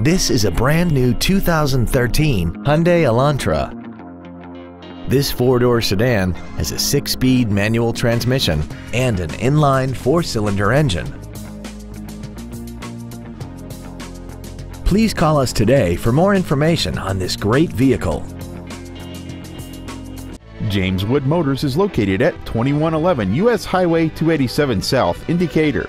This is a brand new 2013 Hyundai Elantra. This four-door sedan has a six-speed manual transmission and an inline four-cylinder engine. Please call us today for more information on this great vehicle. James Wood Motors is located at 2111 US Highway 287 South in Decatur.